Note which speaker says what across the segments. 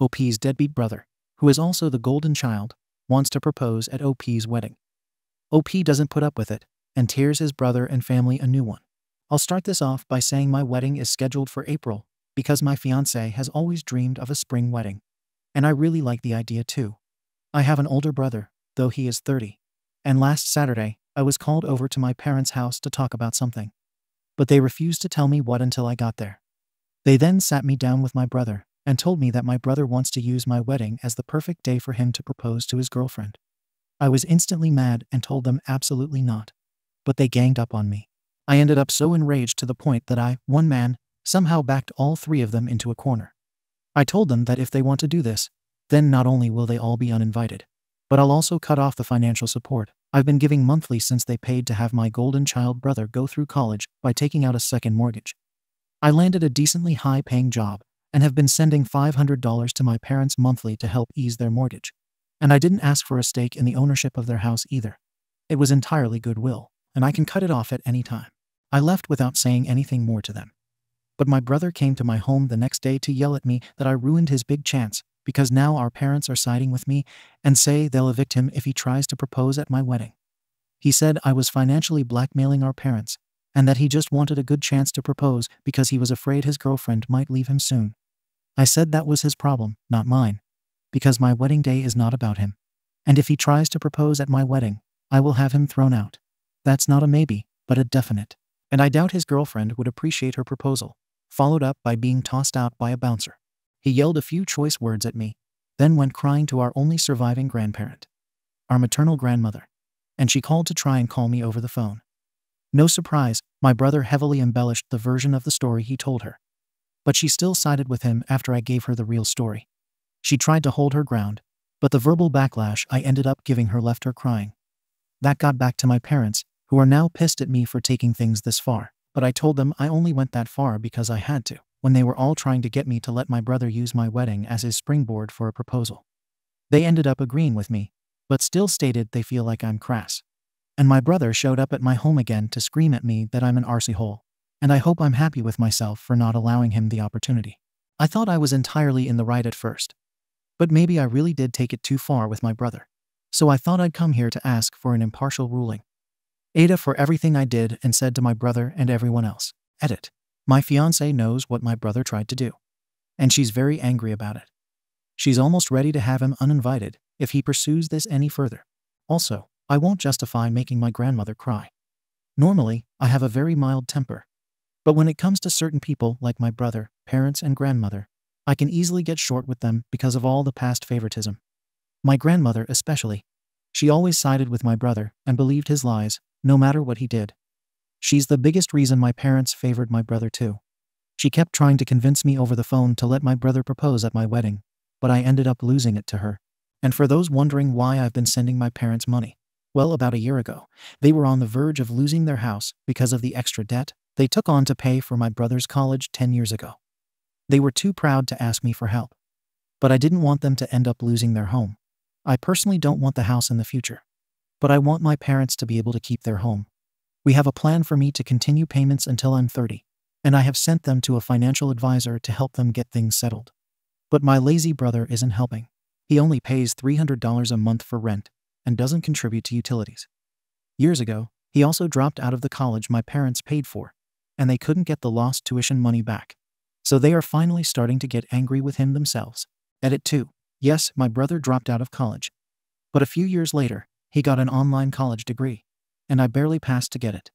Speaker 1: OP's deadbeat brother, who is also the golden child, wants to propose at OP's wedding. OP doesn't put up with it and tears his brother and family a new one. I'll start this off by saying my wedding is scheduled for April because my fiance has always dreamed of a spring wedding. And I really like the idea too. I have an older brother, though he is 30. And last Saturday, I was called over to my parents' house to talk about something. But they refused to tell me what until I got there. They then sat me down with my brother and told me that my brother wants to use my wedding as the perfect day for him to propose to his girlfriend. I was instantly mad and told them absolutely not. But they ganged up on me. I ended up so enraged to the point that I, one man, somehow backed all three of them into a corner. I told them that if they want to do this, then not only will they all be uninvited, but I'll also cut off the financial support I've been giving monthly since they paid to have my golden child brother go through college by taking out a second mortgage. I landed a decently high paying job and have been sending $500 to my parents monthly to help ease their mortgage. And I didn't ask for a stake in the ownership of their house either. It was entirely goodwill, and I can cut it off at any time. I left without saying anything more to them. But my brother came to my home the next day to yell at me that I ruined his big chance because now our parents are siding with me and say they'll evict him if he tries to propose at my wedding. He said I was financially blackmailing our parents and that he just wanted a good chance to propose because he was afraid his girlfriend might leave him soon. I said that was his problem, not mine, because my wedding day is not about him. And if he tries to propose at my wedding, I will have him thrown out. That's not a maybe, but a definite. And I doubt his girlfriend would appreciate her proposal, followed up by being tossed out by a bouncer. He yelled a few choice words at me, then went crying to our only surviving grandparent, our maternal grandmother, and she called to try and call me over the phone. No surprise, my brother heavily embellished the version of the story he told her. But she still sided with him after I gave her the real story. She tried to hold her ground, but the verbal backlash I ended up giving her left her crying. That got back to my parents, who are now pissed at me for taking things this far, but I told them I only went that far because I had to when they were all trying to get me to let my brother use my wedding as his springboard for a proposal. They ended up agreeing with me, but still stated they feel like I'm crass. And my brother showed up at my home again to scream at me that I'm an arsey hole, and I hope I'm happy with myself for not allowing him the opportunity. I thought I was entirely in the right at first, but maybe I really did take it too far with my brother. So I thought I'd come here to ask for an impartial ruling. AITA for everything I did and said to my brother and everyone else. Edit. My fiance knows what my brother tried to do, and she's very angry about it. She's almost ready to have him uninvited if he pursues this any further. Also, I won't justify making my grandmother cry. Normally, I have a very mild temper. But when it comes to certain people like my brother, parents, and grandmother, I can easily get short with them because of all the past favoritism. My grandmother, especially. She always sided with my brother and believed his lies, no matter what he did. She's the biggest reason my parents favored my brother too. She kept trying to convince me over the phone to let my brother propose at my wedding, but I ended up losing it to her. And for those wondering why I've been sending my parents money, well, about a year ago, they were on the verge of losing their house because of the extra debt they took on to pay for my brother's college 10 years ago. They were too proud to ask me for help. But I didn't want them to end up losing their home. I personally don't want the house in the future. But I want my parents to be able to keep their home. We have a plan for me to continue payments until I'm 30, and I have sent them to a financial advisor to help them get things settled. But my lazy brother isn't helping. He only pays $300 a month for rent and doesn't contribute to utilities. Years ago, he also dropped out of the college my parents paid for, and they couldn't get the lost tuition money back. So they are finally starting to get angry with him themselves. Edit 2. Yes, my brother dropped out of college. But a few years later, he got an online college degree and I barely passed to get it.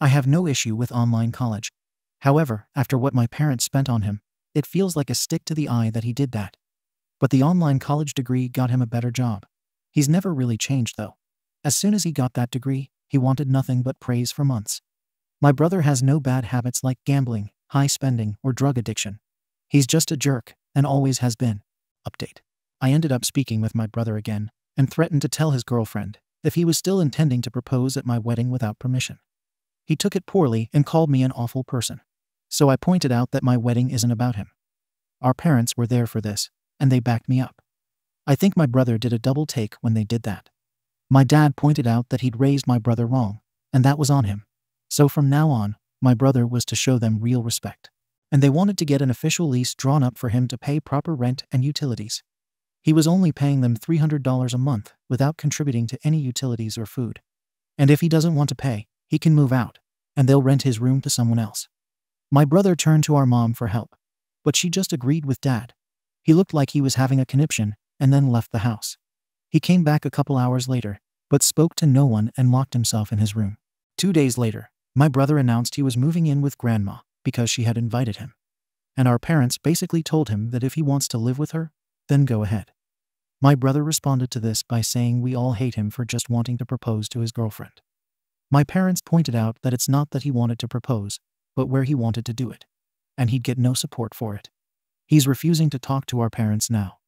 Speaker 1: I have no issue with online college. However, after what my parents spent on him, it feels like a stick to the eye that he did that. But the online college degree got him a better job. He's never really changed, though. As soon as he got that degree, he wanted nothing but praise for months. My brother has no bad habits like gambling, high spending, or drug addiction. He's just a jerk, and always has been. Update. I ended up speaking with my brother again, and threatened to tell his girlfriend, if he was still intending to propose at my wedding without permission. He took it poorly and called me an awful person. So I pointed out that my wedding isn't about him. Our parents were there for this, and they backed me up. I think my brother did a double take when they did that. My dad pointed out that he'd raised my brother wrong, and that was on him. So from now on, my brother was to show them real respect. and they wanted to get an official lease drawn up for him to pay proper rent and utilities. He was only paying them $300 a month without contributing to any utilities or food. And if he doesn't want to pay, he can move out, and they'll rent his room to someone else. My brother turned to our mom for help, but she just agreed with dad. He looked like he was having a conniption and then left the house. He came back a couple hours later, but spoke to no one and locked himself in his room. Two days later, my brother announced he was moving in with grandma because she had invited him. And our parents basically told him that if he wants to live with her, then go ahead. My brother responded to this by saying we all hate him for just wanting to propose to his girlfriend. My parents pointed out that it's not that he wanted to propose, but where he wanted to do it. And he'd get no support for it. He's refusing to talk to our parents now.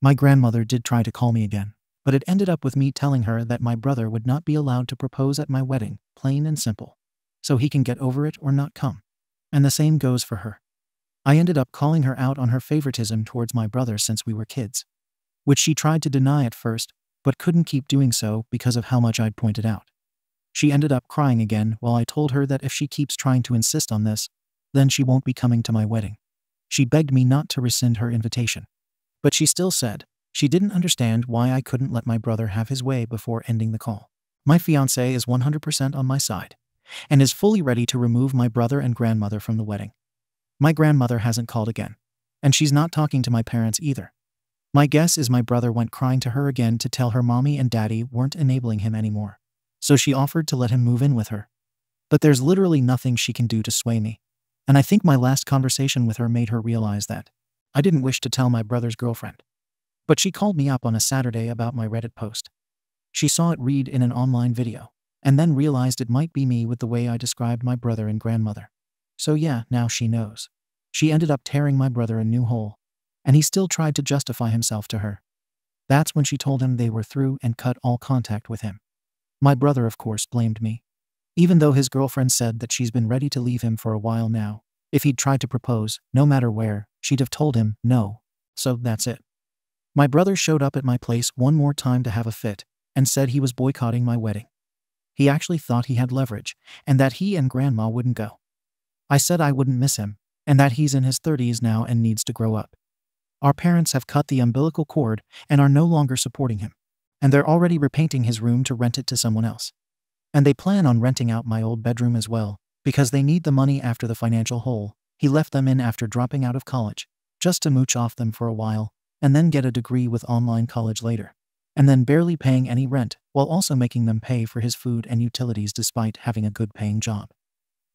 Speaker 1: My grandmother did try to call me again, but it ended up with me telling her that my brother would not be allowed to propose at my wedding, plain and simple. So he can get over it or not come. And the same goes for her. I ended up calling her out on her favoritism towards my brother since we were kids, which she tried to deny at first, but couldn't keep doing so because of how much I'd pointed out. She ended up crying again while I told her that if she keeps trying to insist on this, then she won't be coming to my wedding. She begged me not to rescind her invitation. But she still said, she didn't understand why I couldn't let my brother have his way before ending the call. My fiancé is 100% on my side and is fully ready to remove my brother and grandmother from the wedding. My grandmother hasn't called again, and she's not talking to my parents either. My guess is my brother went crying to her again to tell her mommy and daddy weren't enabling him anymore, so she offered to let him move in with her. But there's literally nothing she can do to sway me, and I think my last conversation with her made her realize that. I didn't wish to tell my brother's girlfriend. But she called me up on a Saturday about my Reddit post. She saw it read in an online video, and then realized it might be me with the way I described my brother and grandmother. So yeah, now she knows. She ended up tearing my brother a new hole, and he still tried to justify himself to her. That's when she told him they were through and cut all contact with him. My brother, of course, blamed me. Even though his girlfriend said that she's been ready to leave him for a while now, if he'd tried to propose, no matter where, she'd have told him no. So that's it. My brother showed up at my place one more time to have a fit and said he was boycotting my wedding. He actually thought he had leverage and that he and grandma wouldn't go. I said I wouldn't miss him and that he's in his 30s now and needs to grow up. Our parents have cut the umbilical cord and are no longer supporting him, and they're already repainting his room to rent it to someone else. And they plan on renting out my old bedroom as well, because they need the money after the financial hole he left them in after dropping out of college, just to mooch off them for a while and then get a degree with online college later, and then barely paying any rent while also making them pay for his food and utilities despite having a good paying job.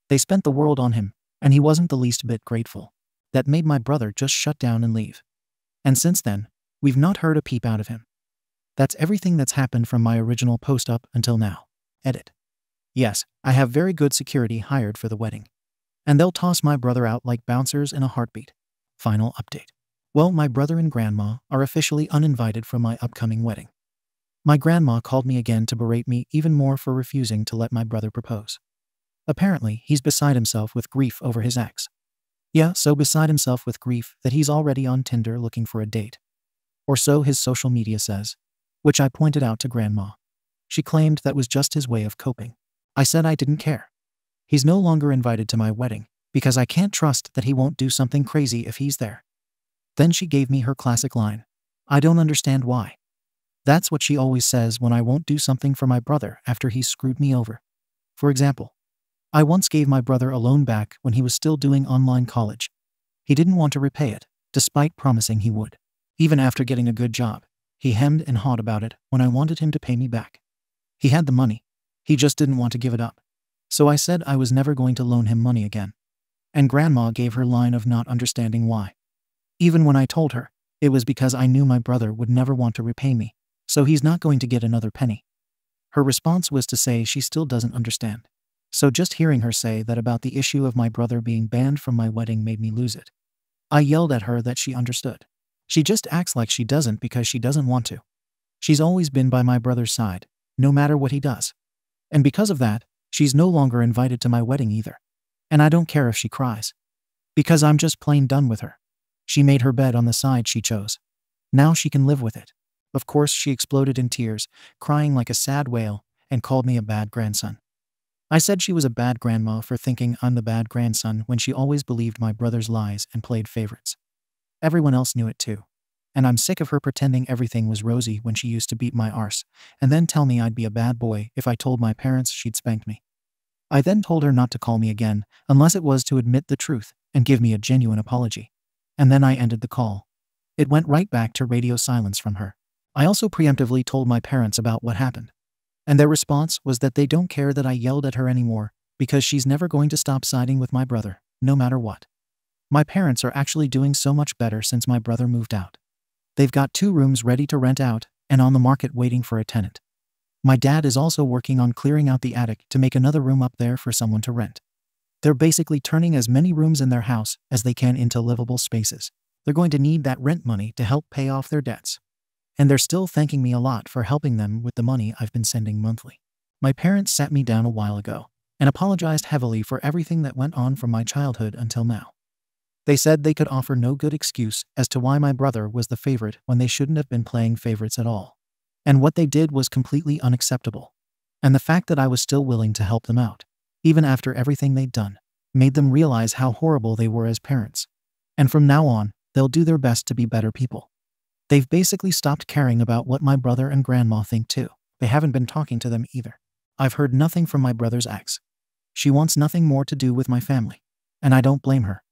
Speaker 1: They spent the world on him, and he wasn't the least bit grateful. That made my brother just shut down and leave. And since then, we've not heard a peep out of him. That's everything that's happened from my original post up until now. Edit. Yes, I have very good security hired for the wedding. And they'll toss my brother out like bouncers in a heartbeat. Final update. Well, my brother and grandma are officially uninvited from my upcoming wedding. My grandma called me again to berate me even more for refusing to let my brother propose. Apparently, he's beside himself with grief over his ex. Yeah, so beside himself with grief that he's already on Tinder looking for a date. Or so his social media says, which I pointed out to Grandma. She claimed that was just his way of coping. I said I didn't care. He's no longer invited to my wedding because I can't trust that he won't do something crazy if he's there. Then she gave me her classic line I don't understand why. That's what she always says when I won't do something for my brother after he's screwed me over. For example, I once gave my brother a loan back when he was still doing online college. He didn't want to repay it, despite promising he would. Even after getting a good job, he hemmed and hawed about it when I wanted him to pay me back. He had the money, he just didn't want to give it up. So I said I was never going to loan him money again. And Grandma gave her line of not understanding why. Even when I told her, it was because I knew my brother would never want to repay me, so he's not going to get another penny. Her response was to say she still doesn't understand. So just hearing her say that about the issue of my brother being banned from my wedding made me lose it. I yelled at her that she understood. She just acts like she doesn't because she doesn't want to. She's always been by my brother's side, no matter what he does. And because of that, she's no longer invited to my wedding either. And I don't care if she cries. Because I'm just plain done with her. She made her bed on the side she chose. Now she can live with it. Of course, she exploded in tears, crying like a sad whale, and called me a bad grandson. I said she was a bad grandma for thinking I'm the bad grandson when she always believed my brother's lies and played favorites. Everyone else knew it too. And I'm sick of her pretending everything was rosy when she used to beat my arse, and then tell me I'd be a bad boy if I told my parents she'd spanked me. I then told her not to call me again unless it was to admit the truth and give me a genuine apology. And then I ended the call. It went right back to radio silence from her. I also preemptively told my parents about what happened. And their response was that they don't care that I yelled at her anymore because she's never going to stop siding with my brother, no matter what. My parents are actually doing so much better since my brother moved out. They've got two rooms ready to rent out and on the market waiting for a tenant. My dad is also working on clearing out the attic to make another room up there for someone to rent. They're basically turning as many rooms in their house as they can into livable spaces. They're going to need that rent money to help pay off their debts. And they're still thanking me a lot for helping them with the money I've been sending monthly. My parents sat me down a while ago and apologized heavily for everything that went on from my childhood until now. They said they could offer no good excuse as to why my brother was the favorite when they shouldn't have been playing favorites at all. And what they did was completely unacceptable. And the fact that I was still willing to help them out, even after everything they'd done, made them realize how horrible they were as parents. And from now on, they'll do their best to be better people. They've basically stopped caring about what my brother and grandma think too. They haven't been talking to them either. I've heard nothing from my brother's ex. She wants nothing more to do with my family. And I don't blame her.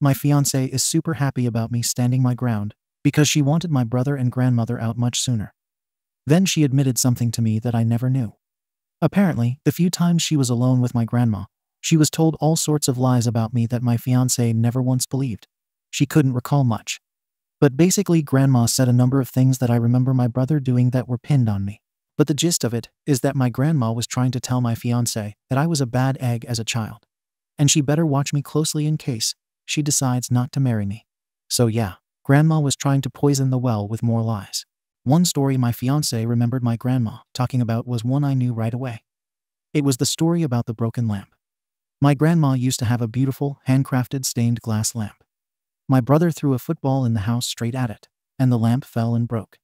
Speaker 1: My fiance is super happy about me standing my ground because she wanted my brother and grandmother out much sooner. Then she admitted something to me that I never knew. Apparently, the few times she was alone with my grandma, she was told all sorts of lies about me that my fiance never once believed. She couldn't recall much, but basically, Grandma said a number of things that I remember my brother doing that were pinned on me. But the gist of it is that my grandma was trying to tell my fiance that I was a bad egg as a child. And she better watch me closely in case she decides not to marry me. So yeah, Grandma was trying to poison the well with more lies. One story my fiance remembered my grandma talking about was one I knew right away. It was the story about the broken lamp. My grandma used to have a beautiful, handcrafted stained glass lamp. My brother threw a football in the house straight at it, and the lamp fell and broke.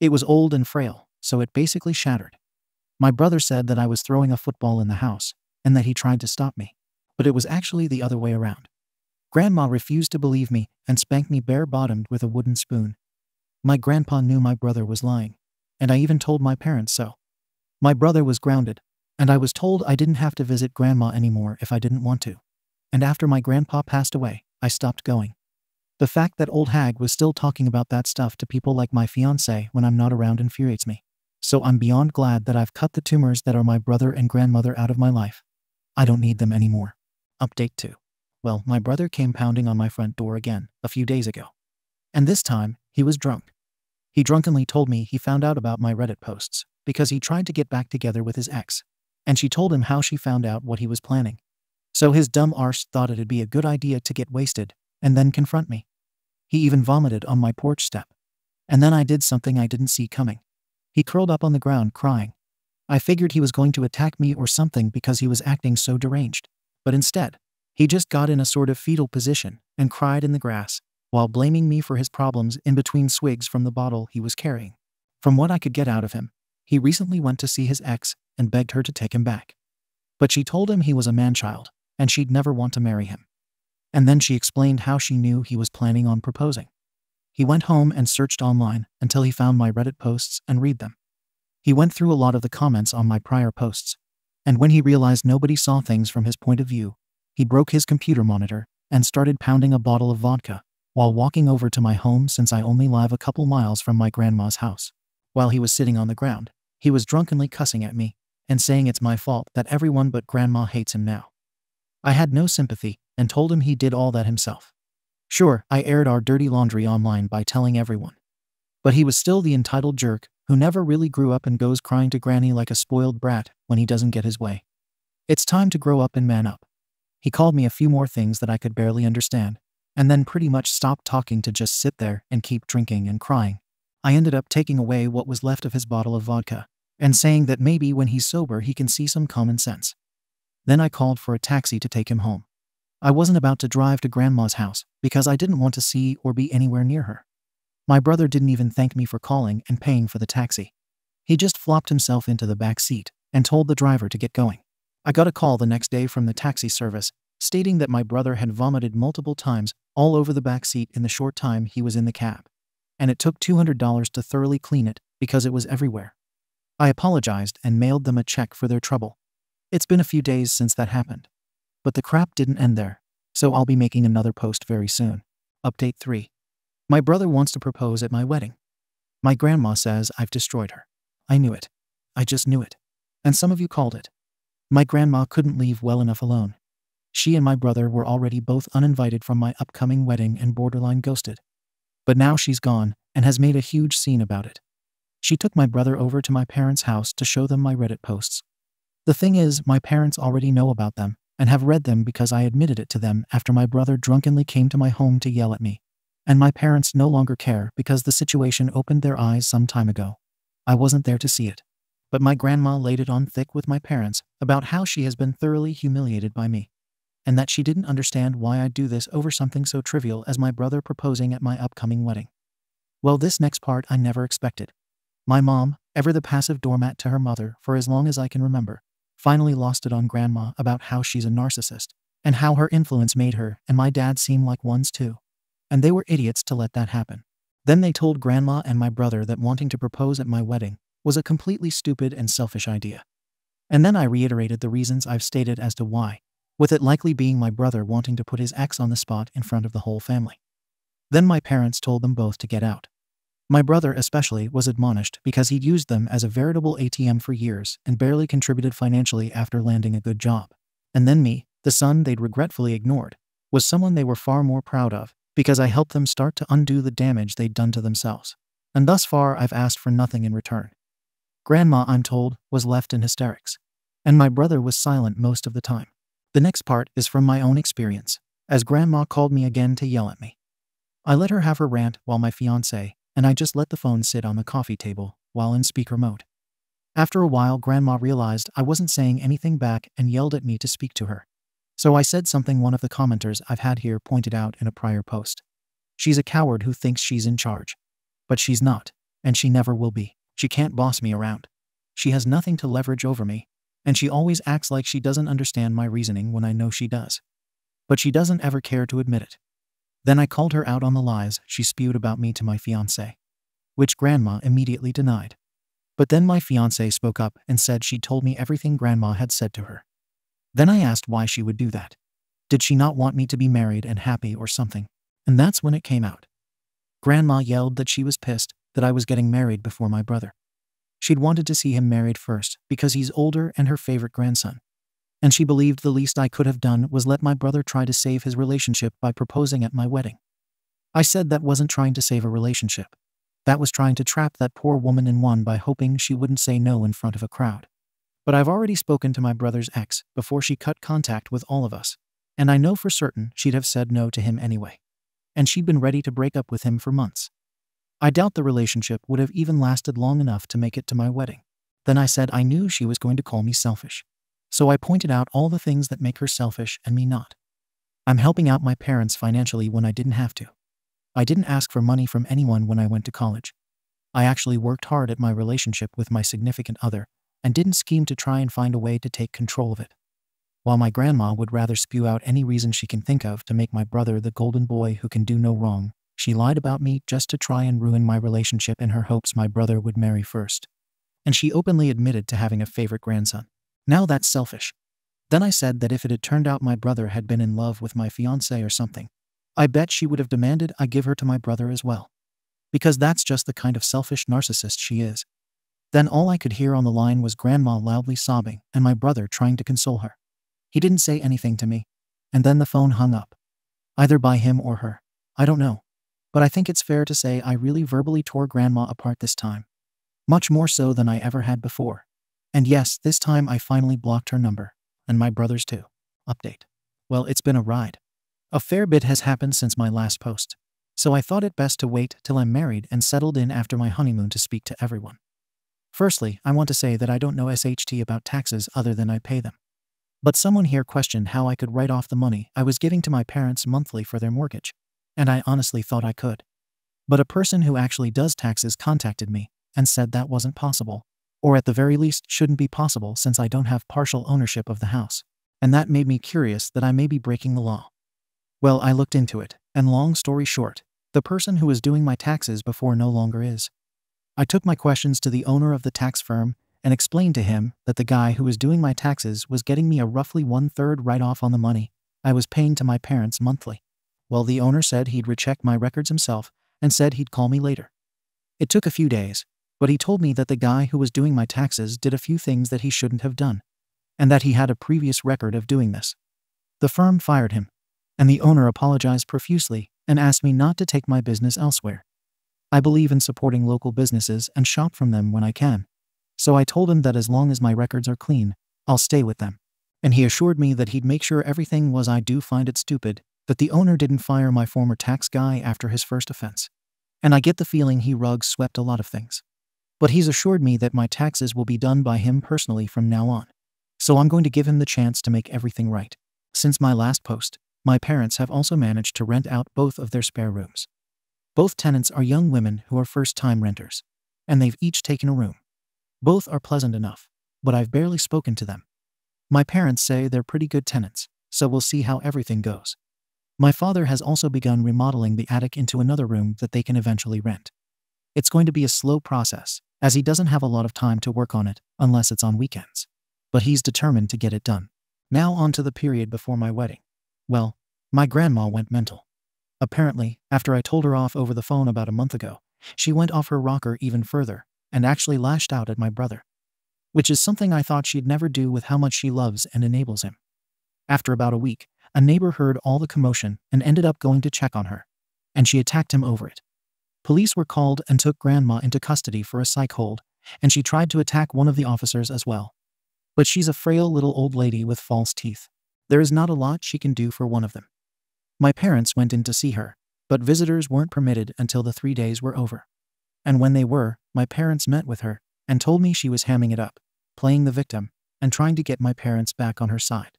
Speaker 1: It was old and frail, so it basically shattered. My brother said that I was throwing a football in the house, and that he tried to stop me. But it was actually the other way around. Grandma refused to believe me and spanked me bare bottomed with a wooden spoon. My grandpa knew my brother was lying, and I even told my parents so. My brother was grounded, and I was told I didn't have to visit grandma anymore if I didn't want to. And after my grandpa passed away, I stopped going. The fact that old hag was still talking about that stuff to people like my fiance when I'm not around infuriates me. So I'm beyond glad that I've cut the tumors that are my brother and grandmother out of my life. I don't need them anymore. Update 2. Well, my brother came pounding on my front door again, a few days ago. And this time, he was drunk. He drunkenly told me he found out about my Reddit posts because he tried to get back together with his ex, and she told him how she found out what he was planning. So his dumb arse thought it'd be a good idea to get wasted and then confront me. He even vomited on my porch step. And then I did something I didn't see coming. He curled up on the ground crying. I figured he was going to attack me or something because he was acting so deranged. But instead, he just got in a sort of fetal position and cried in the grass, while blaming me for his problems in between swigs from the bottle he was carrying. From what I could get out of him, he recently went to see his ex and begged her to take him back. But she told him he was a man-child, and she'd never want to marry him and then she explained how she knew he was planning on proposing. He went home and searched online until he found my Reddit posts and read them. He went through a lot of the comments on my prior posts, and when he realized nobody saw things from his point of view, he broke his computer monitor and started pounding a bottle of vodka while walking over to my home since I only live a couple miles from my grandma's house. While he was sitting on the ground, he was drunkenly cussing at me and saying it's my fault that everyone but grandma hates him now. I had no sympathy and told him he did all that himself. Sure, I aired our dirty laundry online by telling everyone. But he was still the entitled jerk who never really grew up and goes crying to Granny like a spoiled brat when he doesn't get his way. It's time to grow up and man up. He called me a few more things that I could barely understand, and then pretty much stopped talking to just sit there and keep drinking and crying. I ended up taking away what was left of his bottle of vodka and saying that maybe when he's sober he can see some common sense. Then I called for a taxi to take him home. I wasn't about to drive to Grandma's house because I didn't want to see or be anywhere near her. My brother didn't even thank me for calling and paying for the taxi. He just flopped himself into the back seat and told the driver to get going. I got a call the next day from the taxi service stating that my brother had vomited multiple times all over the back seat in the short time he was in the cab. And it took $200 to thoroughly clean it because it was everywhere. I apologized and mailed them a check for their trouble. It's been a few days since that happened. But the crap didn't end there, so I'll be making another post very soon. Update 3. My brother wants to propose at my wedding. My grandma says I've destroyed her. I knew it. I just knew it. And some of you called it. My grandma couldn't leave well enough alone. She and my brother were already both uninvited from my upcoming wedding and borderline ghosted. But now she's gone and has made a huge scene about it. She took my brother over to my parents' house to show them my Reddit posts. The thing is, my parents already know about them and have read them because I admitted it to them after my brother drunkenly came to my home to yell at me. And my parents no longer care because the situation opened their eyes some time ago. I wasn't there to see it. But my grandma laid it on thick with my parents about how she has been thoroughly humiliated by me and that she didn't understand why I'd do this over something so trivial as my brother proposing at my upcoming wedding. Well, this next part I never expected. My mom, ever the passive doormat to her mother for as long as I can remember, finally lost it on grandma about how she's a narcissist and how her influence made her and my dad seem like ones too. And they were idiots to let that happen. Then they told grandma and my brother that wanting to propose at my wedding was a completely stupid and selfish idea. And then I reiterated the reasons I've stated as to why, with it likely being my brother wanting to put his ex on the spot in front of the whole family. Then my parents told them both to get out. My brother, especially, was admonished because he'd used them as a veritable ATM for years and barely contributed financially after landing a good job. And then me, the son they'd regretfully ignored, was someone they were far more proud of because I helped them start to undo the damage they'd done to themselves. And thus far, I've asked for nothing in return. Grandma, I'm told, was left in hysterics. And my brother was silent most of the time. The next part is from my own experience, as Grandma called me again to yell at me. I let her have her rant while my fiance and I just let the phone sit on the coffee table while in speaker mode. After a while, Grandma realized I wasn't saying anything back and yelled at me to speak to her. So I said something one of the commenters I've had here pointed out in a prior post. She's a coward who thinks she's in charge. But she's not, and she never will be. She can't boss me around. She has nothing to leverage over me, and she always acts like she doesn't understand my reasoning when I know she does. But she doesn't ever care to admit it. Then I called her out on the lies she spewed about me to my fiancé, which Grandma immediately denied. But then my fiancé spoke up and said she'd told me everything Grandma had said to her. Then I asked why she would do that. Did she not want me to be married and happy or something? And that's when it came out. Grandma yelled that she was pissed that I was getting married before my brother. She'd wanted to see him married first because he's older and her favorite grandson. And she believed the least I could have done was let my brother try to save his relationship by proposing at my wedding. I said that wasn't trying to save a relationship. That was trying to trap that poor woman in one by hoping she wouldn't say no in front of a crowd. But I've already spoken to my brother's ex before she cut contact with all of us, and I know for certain she'd have said no to him anyway. And she'd been ready to break up with him for months. I doubt the relationship would have even lasted long enough to make it to my wedding. Then I said I knew she was going to call me selfish. So I pointed out all the things that make her selfish and me not. I'm helping out my parents financially when I didn't have to. I didn't ask for money from anyone when I went to college. I actually worked hard at my relationship with my significant other and didn't scheme to try and find a way to take control of it. While my grandma would rather spew out any reason she can think of to make my brother the golden boy who can do no wrong, she lied about me just to try and ruin my relationship in her hopes my brother would marry first. And she openly admitted to having a favorite grandson. Now that's selfish. Then I said that if it had turned out my brother had been in love with my fiancé or something, I bet she would have demanded I give her to my brother as well. Because that's just the kind of selfish narcissist she is. Then all I could hear on the line was Grandma loudly sobbing and my brother trying to console her. He didn't say anything to me. And then the phone hung up. Either by him or her. I don't know but I think it's fair to say I really verbally tore Grandma apart this time. Much more so than I ever had before. And yes, this time I finally blocked her number, and my brother's too. Update. Well, it's been a ride. A fair bit has happened since my last post, so I thought it best to wait till I'm married and settled in after my honeymoon to speak to everyone. Firstly, I want to say that I don't know SHT about taxes other than I pay them. But someone here questioned how I could write off the money I was giving to my parents monthly for their mortgage and I honestly thought I could. But a person who actually does taxes contacted me and said that wasn't possible. Or at the very least, shouldn't be possible since I don't have partial ownership of the house. And that made me curious that I may be breaking the law. Well, I looked into it, and long story short, the person who was doing my taxes before no longer is. I took my questions to the owner of the tax firm and explained to him that the guy who was doing my taxes was getting me a roughly one third write off on the money I was paying to my parents monthly. Well, the owner said he'd recheck my records himself and said he'd call me later. It took a few days, but he told me that the guy who was doing my taxes did a few things that he shouldn't have done, and that he had a previous record of doing this. The firm fired him, and the owner apologized profusely and asked me not to take my business elsewhere. I believe in supporting local businesses and shop from them when I can, so I told him that as long as my records are clean, I'll stay with them. And he assured me that he'd make sure everything was I do find it stupid that the owner didn't fire my former tax guy after his first offense. And I get the feeling he rug swept a lot of things. But he's assured me that my taxes will be done by him personally from now on. So I'm going to give him the chance to make everything right. Since my last post, my parents have also managed to rent out both of their spare rooms. Both tenants are young women who are first time renters, and they've each taken a room. Both are pleasant enough, but I've barely spoken to them. My parents say they're pretty good tenants, so we'll see how everything goes. My father has also begun remodeling the attic into another room that they can eventually rent. It's going to be a slow process, as he doesn't have a lot of time to work on it unless it's on weekends. But he's determined to get it done. Now on to the period before my wedding. Well, my grandma went mental. Apparently, after I told her off over the phone about a month ago, she went off her rocker even further and actually lashed out at my brother. Which is something I thought she'd never do with how much she loves and enables him. After about a week, a neighbor heard all the commotion and ended up going to check on her, and she attacked him over it. Police were called and took Grandma into custody for a psych hold, and she tried to attack one of the officers as well. But she's a frail little old lady with false teeth. There is not a lot she can do for one of them. My parents went in to see her, but visitors weren't permitted until the three days were over. And when they were, my parents met with her and told me she was hamming it up, playing the victim, and trying to get my parents back on her side.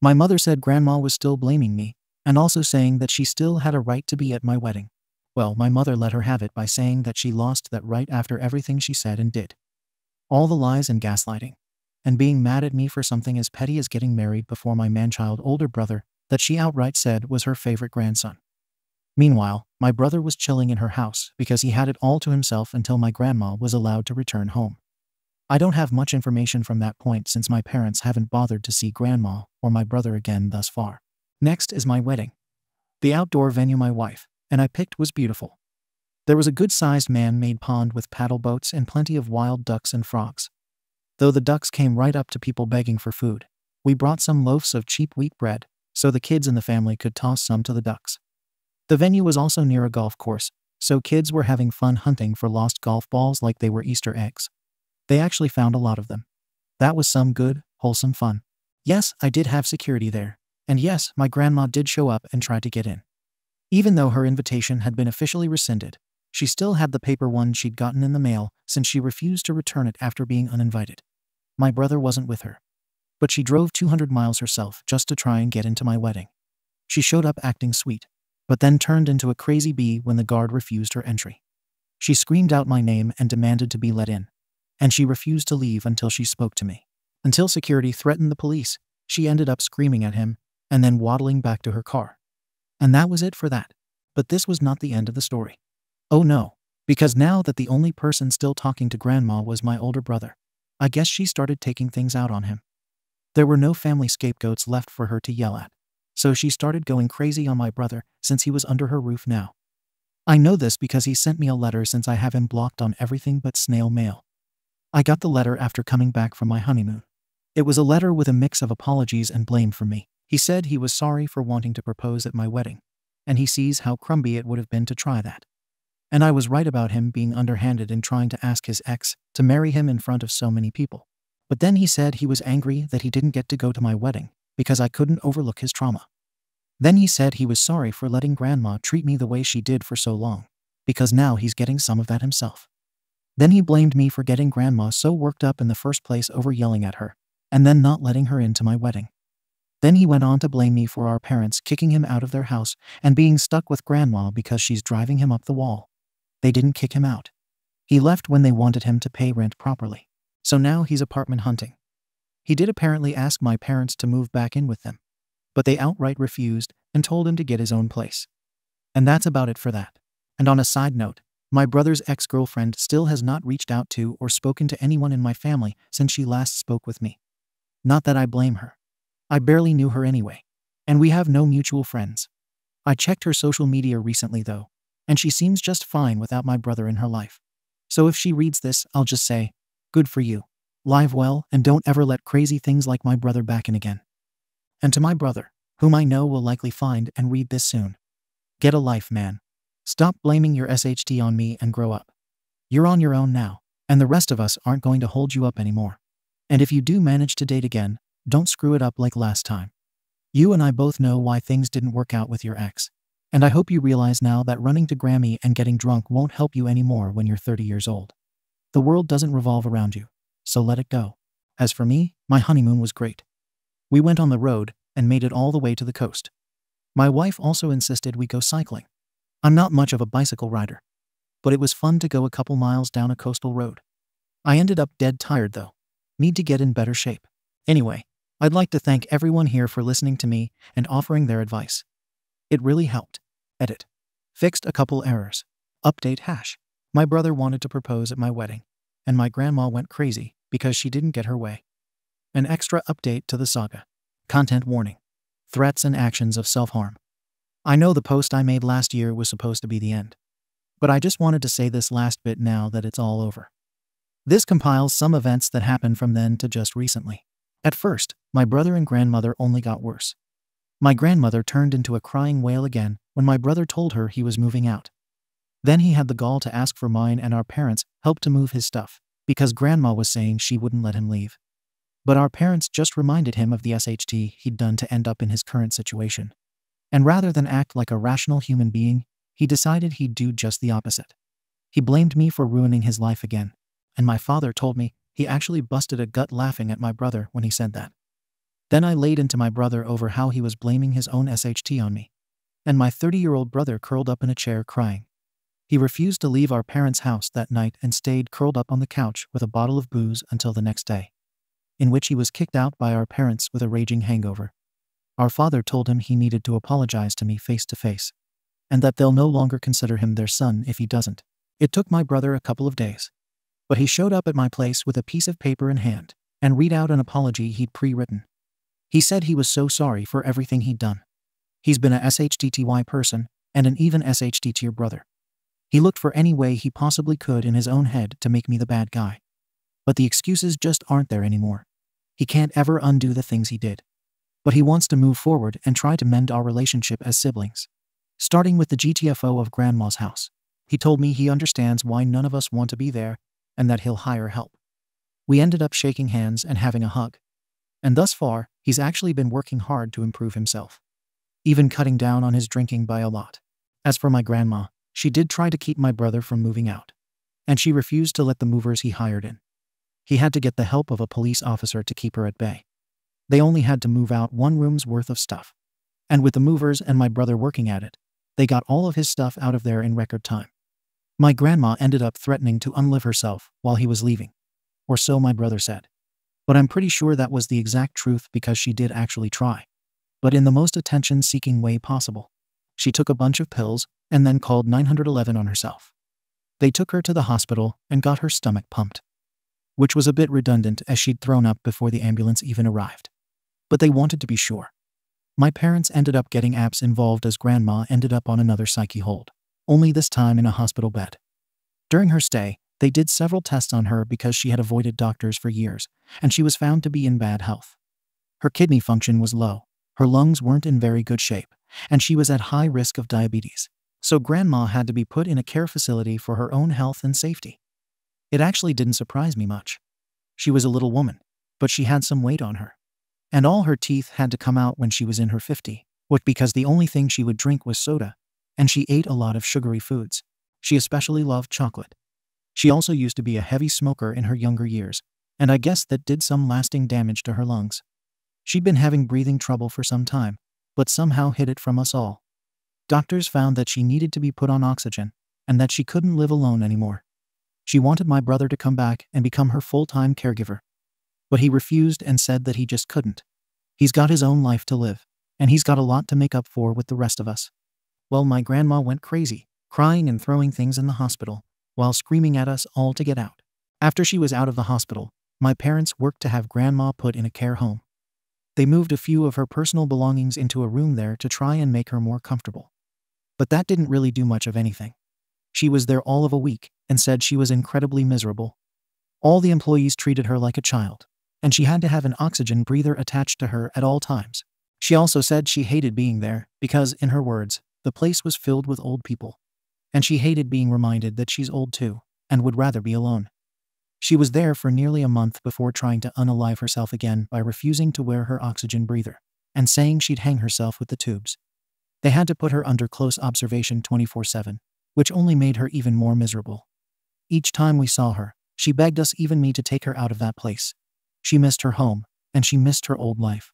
Speaker 1: My mother said Grandma was still blaming me, and also saying that she still had a right to be at my wedding. Well, my mother let her have it by saying that she lost that right after everything she said and did. All the lies and gaslighting, and being mad at me for something as petty as getting married before my man-child older brother that she outright said was her favorite grandson. Meanwhile, my brother was chilling in her house because he had it all to himself until my grandma was allowed to return home. I don't have much information from that point since my parents haven't bothered to see grandma or my brother again thus far. Next is my wedding. The outdoor venue my wife and I picked was beautiful. There was a good-sized man-made pond with paddle boats and plenty of wild ducks and frogs. Though the ducks came right up to people begging for food, we brought some loaves of cheap wheat bread so the kids in the family could toss some to the ducks. The venue was also near a golf course, so kids were having fun hunting for lost golf balls like they were Easter eggs. They actually found a lot of them. That was some good, wholesome fun. Yes, I did have security there. And yes, my grandma did show up and try to get in. Even though her invitation had been officially rescinded, she still had the paper one she'd gotten in the mail since she refused to return it after being uninvited. My brother wasn't with her. But she drove 200 miles herself just to try and get into my wedding. She showed up acting sweet, but then turned into a crazy bee when the guard refused her entry. She screamed out my name and demanded to be let in and she refused to leave until she spoke to me. Until security threatened the police, she ended up screaming at him and then waddling back to her car. And that was it for that. But this was not the end of the story. Oh no, because now that the only person still talking to Grandma was my older brother, I guess she started taking things out on him. There were no family scapegoats left for her to yell at, so she started going crazy on my brother since he was under her roof now. I know this because he sent me a letter since I have him blocked on everything but snail mail. I got the letter after coming back from my honeymoon. It was a letter with a mix of apologies and blame for me. He said he was sorry for wanting to propose at my wedding, and he sees how crumby it would have been to try that. And I was right about him being underhanded in trying to ask his ex to marry him in front of so many people. But then he said he was angry that he didn't get to go to my wedding because I couldn't overlook his trauma. Then he said he was sorry for letting Grandma treat me the way she did for so long, because now he's getting some of that himself. Then he blamed me for getting Grandma so worked up in the first place over yelling at her, and then not letting her into my wedding. Then he went on to blame me for our parents kicking him out of their house and being stuck with Grandma because she's driving him up the wall. They didn't kick him out. He left when they wanted him to pay rent properly. So now he's apartment hunting. He did apparently ask my parents to move back in with them, but they outright refused and told him to get his own place. And that's about it for that. And on a side note, my brother's ex girlfriend still has not reached out to or spoken to anyone in my family since she last spoke with me. Not that I blame her. I barely knew her anyway, and we have no mutual friends. I checked her social media recently though, and she seems just fine without my brother in her life. So if she reads this, I'll just say, good for you. Live well and don't ever let crazy things like my brother back in again. And to my brother, whom I know will likely find and read this soon. Get a life, man. Stop blaming your SHT on me and grow up. You're on your own now, and the rest of us aren't going to hold you up anymore. And if you do manage to date again, don't screw it up like last time. You and I both know why things didn't work out with your ex. And I hope you realize now that running to Grammy and getting drunk won't help you anymore when you're 30 years old. The world doesn't revolve around you so let it go. As for me, my honeymoon was great. We went on the road and made it all the way to the coast. My wife also insisted we go cycling. I'm not much of a bicycle rider, but it was fun to go a couple miles down a coastal road. I ended up dead tired though. Need to get in better shape. Anyway, I'd like to thank everyone here for listening to me and offering their advice. It really helped. Edit. Fixed a couple errors. Update hash. My brother wanted to propose at my wedding and my grandma went crazy because she didn't get her way. An extra update to the saga. Content warning. Threats and actions of self-harm. I know the post I made last year was supposed to be the end. But I just wanted to say this last bit now that it's all over. This compiles some events that happened from then to just recently. At first, my brother and grandmother only got worse. My grandmother turned into a crying wail again when my brother told her he was moving out. Then he had the gall to ask for mine and our parents' help to move his stuff, because Grandma was saying she wouldn't let him leave. But our parents just reminded him of the SHT he'd done to end up in his current situation. And rather than act like a rational human being, he decided he'd do just the opposite. He blamed me for ruining his life again, and my father told me he actually busted a gut laughing at my brother when he said that. Then I laid into my brother over how he was blaming his own SHT on me. And my 30 year old brother curled up in a chair crying. He refused to leave our parents' house that night and stayed curled up on the couch with a bottle of booze until the next day, in which he was kicked out by our parents with a raging hangover. Our father told him he needed to apologize to me face to face, and that they'll no longer consider him their son if he doesn't. It took my brother a couple of days, but he showed up at my place with a piece of paper in hand and read out an apology he'd pre-written. He said he was so sorry for everything he'd done. He's been a SHTTY person and an even your brother. He looked for any way he possibly could in his own head to make me the bad guy. But the excuses just aren't there anymore. He can't ever undo the things he did. But he wants to move forward and try to mend our relationship as siblings. Starting with the GTFO of Grandma's house. He told me he understands why none of us want to be there and that he'll hire help. We ended up shaking hands and having a hug. And thus far, he's actually been working hard to improve himself. Even cutting down on his drinking by a lot. As for my grandma, she did try to keep my brother from moving out, and she refused to let the movers he hired in. He had to get the help of a police officer to keep her at bay. They only had to move out one room's worth of stuff. And with the movers and my brother working at it, they got all of his stuff out of there in record time. My grandma ended up threatening to unlive herself while he was leaving. Or so my brother said. But I'm pretty sure that was the exact truth because she did actually try. But in the most attention seeking way possible. She took a bunch of pills and then called 911 on herself. They took her to the hospital and got her stomach pumped, which was a bit redundant as she'd thrown up before the ambulance even arrived. But they wanted to be sure. My parents ended up getting APS involved as grandma ended up on another psyche hold, only this time in a hospital bed. During her stay, they did several tests on her because she had avoided doctors for years, and she was found to be in bad health. Her kidney function was low, her lungs weren't in very good shape, and she was at high risk of diabetes so Grandma had to be put in a care facility for her own health and safety. It actually didn't surprise me much. She was a little woman, but she had some weight on her. And all her teeth had to come out when she was in her 50, what because the only thing she would drink was soda, and she ate a lot of sugary foods. She especially loved chocolate. She also used to be a heavy smoker in her younger years, and I guess that did some lasting damage to her lungs. She'd been having breathing trouble for some time, but somehow hid it from us all. Doctors found that she needed to be put on oxygen and that she couldn't live alone anymore. She wanted my brother to come back and become her full time caregiver. But he refused and said that he just couldn't. He's got his own life to live, and he's got a lot to make up for with the rest of us. Well, my grandma went crazy, crying and throwing things in the hospital, while screaming at us all to get out. After she was out of the hospital, my parents worked to have grandma put in a care home. They moved a few of her personal belongings into a room there to try and make her more comfortable. But that didn't really do much of anything. She was there all of a week and said she was incredibly miserable. All the employees treated her like a child, and she had to have an oxygen breather attached to her at all times. She also said she hated being there because, in her words, the place was filled with old people. And she hated being reminded that she's old too and would rather be alone. She was there for nearly a month before trying to unalive herself again by refusing to wear her oxygen breather and saying she'd hang herself with the tubes. They had to put her under close observation 24 7, which only made her even more miserable. Each time we saw her, she begged us, even me, to take her out of that place. She missed her home, and she missed her old life.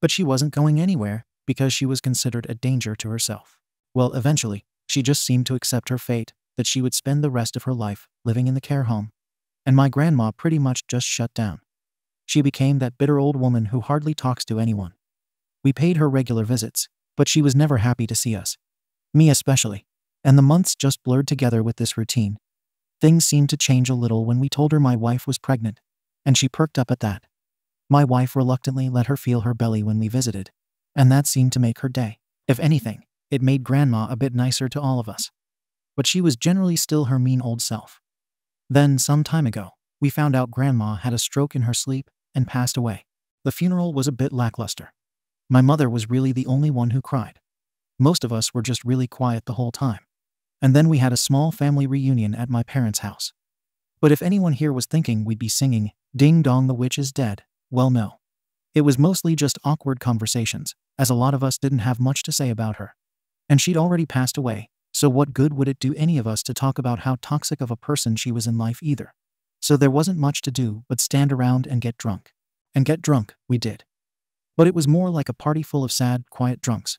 Speaker 1: But she wasn't going anywhere because she was considered a danger to herself. Well, eventually, she just seemed to accept her fate that she would spend the rest of her life living in the care home. And my grandma pretty much just shut down. She became that bitter old woman who hardly talks to anyone. We paid her regular visits, but she was never happy to see us. Me especially. And the months just blurred together with this routine. Things seemed to change a little when we told her my wife was pregnant, and she perked up at that. My wife reluctantly let her feel her belly when we visited, and that seemed to make her day. If anything, it made Grandma a bit nicer to all of us. But she was generally still her mean old self. Then, some time ago, we found out Grandma had a stroke in her sleep and passed away. The funeral was a bit lackluster. My mother was really the only one who cried. Most of us were just really quiet the whole time. And then we had a small family reunion at my parents' house. But if anyone here was thinking we'd be singing, Ding Dong the Witch is Dead, well, no. It was mostly just awkward conversations, as a lot of us didn't have much to say about her. And she'd already passed away, so what good would it do any of us to talk about how toxic of a person she was in life either? So there wasn't much to do but stand around and get drunk. And get drunk, we did. But it was more like a party full of sad, quiet drunks.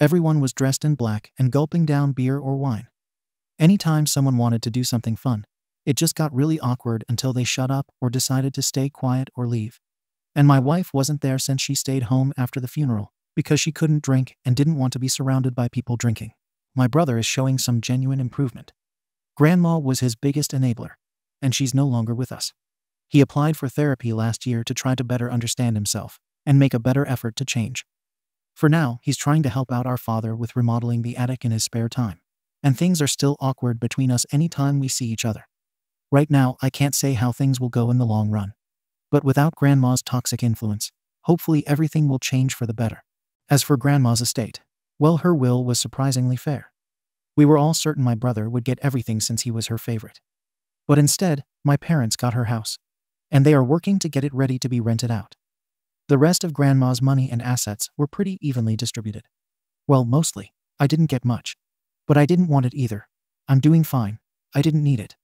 Speaker 1: Everyone was dressed in black and gulping down beer or wine. Anytime someone wanted to do something fun, it just got really awkward until they shut up or decided to stay quiet or leave. And my wife wasn't there since she stayed home after the funeral because she couldn't drink and didn't want to be surrounded by people drinking. My brother is showing some genuine improvement. Grandma was his biggest enabler, and she's no longer with us. He applied for therapy last year to try to better understand himself and make a better effort to change. For now, he's trying to help out our father with remodeling the attic in his spare time. And things are still awkward between us anytime we see each other. Right now, I can't say how things will go in the long run. But without Grandma's toxic influence, hopefully everything will change for the better. As for Grandma's estate, well, her will was surprisingly fair. We were all certain my brother would get everything since he was her favorite. But instead, my parents got her house, and they are working to get it ready to be rented out. The rest of Grandma's money and assets were pretty evenly distributed. Well, mostly. I didn't get much. But I didn't want it either. I'm doing fine. I didn't need it.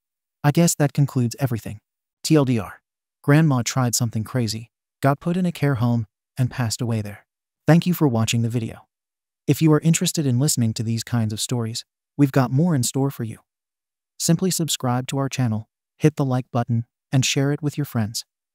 Speaker 1: I guess that concludes everything. TLDR. Grandma tried something crazy, got put in a care home, and passed away there. Thank you for watching the video. If you are interested in listening to these kinds of stories, we've got more in store for you. Simply subscribe to our channel, hit the like button, and share it with your friends.